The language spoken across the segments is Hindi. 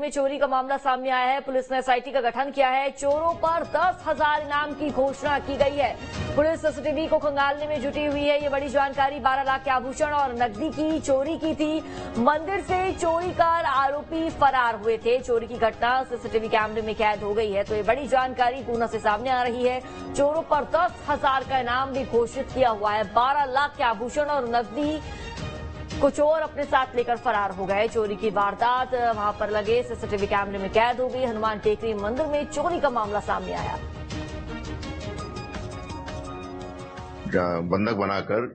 में चोरी का मामला सामने आया है। पुलिस ने एसआईटी का गठन किया है। चोरों पर दस हज़ार इनाम की घोषणा की गई है। पुलिस सीसीटीवी को खंगालने में जुटी हुई है। ये बड़ी जानकारी 12 लाख के आभूषण और नकदी की चोरी की थी। मंदिर से चोरी कर आरोपी फरार हुए थे। चोरी की घटना सीसीटीवी कैमरे में कैद हो गई है। तो ये बड़ी जानकारी पूना से सामने आ रही है। चोरों पर दस हज़ार का इनाम भी घोषित किया हुआ है। बारह लाख के आभूषण और नकदी कुछ और अपने साथ लेकर फरार हो गए। चोरी की वारदात वहाँ पर लगे सीसीटीवी कैमरे में कैद हो गई। हनुमान टेकरी मंदिर में चोरी का मामला सामने आया। बंधक बनाकर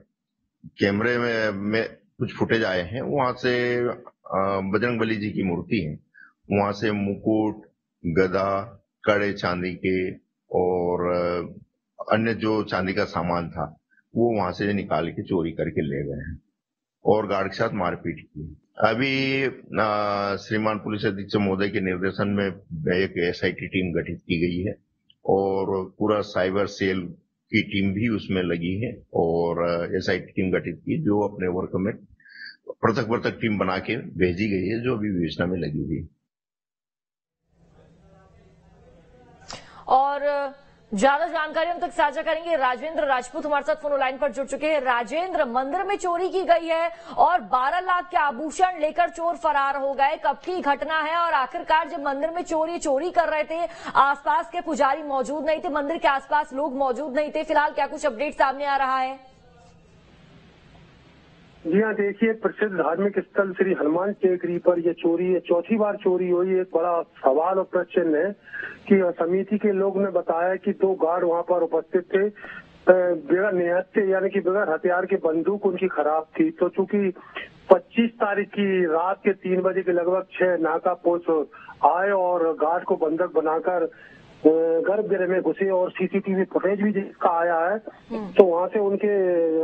कैमरे में, में कुछ फुटेज आए हैं वहाँ से बजरंग बली जी की मूर्ति है। वहाँ से मुकुट गदा कड़े चांदी के और अन्य जो चांदी का सामान था वो वहाँ से निकाल के चोरी करके ले गए हैं। और गार्ड के साथ मारपीट की। अभी श्रीमान पुलिस अधीक्षक महोदय के निर्देशन में एक एसआईटी टीम गठित की गई है और पूरा साइबर सेल की टीम भी उसमें लगी है और एसआईटी टीम गठित की, जो अपने वर्क में पृथक पृथक टीम बना के भेजी गई है, जो अभी विवेचना में लगी हुई और ज़्यादा जानकारी हम तक साझा करेंगे। राजेंद्र राजपूत हमारे साथ फ़ोन लाइन पर जुड़ चुके हैं। राजेंद्र, मंदिर में चोरी की गई है और 12 लाख के आभूषण लेकर चोर फरार हो गए। कब की घटना है और आखिरकार जब मंदिर में चोरी चोरी कर रहे थे, आसपास के पुजारी मौजूद नहीं थे, मंदिर के आसपास लोग मौजूद नहीं थे। फ़िलहाल क्या कुछ अपडेट सामने आ रहा है? जी हाँ देखिए प्रसिद्ध धार्मिक स्थल श्री हनुमान टेकरी पर यह चोरी है चौथी बार चोरी हुई। एक बड़ा सवाल और प्रश्न है कि समिति के लोग ने बताया कि दो गार्ड वहाँ पर उपस्थित थे। बगैर निहत्ते यानी कि बगैर हथियार के बंदूक उनकी खराब थी। तो चूँकि 25 तारीख की रात के तीन बजे के लगभग छह नाका पोस्ट आए और गार्ड को बंधक बनाकर गर्भगृह में घुसे और सीसीटीवी फुटेज भी जिसका आया है हम्म। तो वहाँ से उनके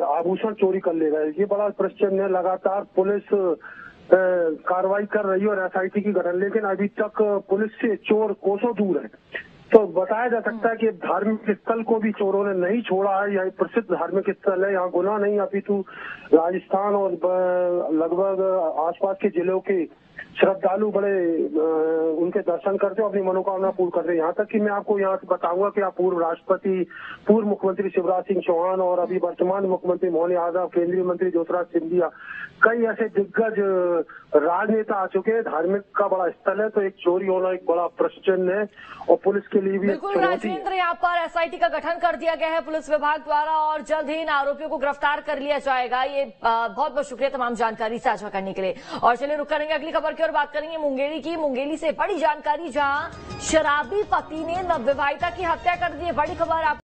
आभूषण चोरी कर ले गए। ये बड़ा प्रश्न है लगातार पुलिस कार्रवाई कर रही है और एसआईटी की गठन। लेकिन अभी तक पुलिस से चोर कोसों दूर है। तो बताया जा सकता है कि धार्मिक स्थल को भी चोरों ने नहीं छोड़ा है। यह प्रसिद्ध धार्मिक स्थल है। यहाँ गुना नहीं अपितु राजस्थान और लगभग आसपास के जिलों के श्रद्धालु बड़े उनके दर्शन करते और अपनी मनोकामना पूर्ण करते यहाँ तक कि मैं आपको यहाँ से बताऊँगा कि आप पूर्व राष्ट्रपति, पूर्व मुख्यमंत्री शिवराज सिंह चौहान और अभी वर्तमान मुख्यमंत्री मोहन यादव केंद्रीय मंत्री ज्योतिराज सिंधिया, कई ऐसे दिग्गज राजनेता आ चुके हैं। धार्मिक का बड़ा स्थल है। तो एक चोरी होना एक बड़ा प्रश्न है और पुलिस के लिए भी बिल्कुल राजेंद्र यहाँ पर एसआईटी का गठन कर दिया गया है पुलिस विभाग द्वारा और जल्द ही इन आरोपियों को गिरफ़्तार कर लिया जाएगा। ये बहुत बहुत शुक्रिया तमाम जानकारी साझा करने के लिए। और चलिए रुक करेंगे अगली खबर की और बात करेंगे मुंगेली की। मुंगेली से बड़ी जानकारी जहाँ शराबी पति ने नवविवाहिता की हत्या कर दी। है बड़ी खबर आप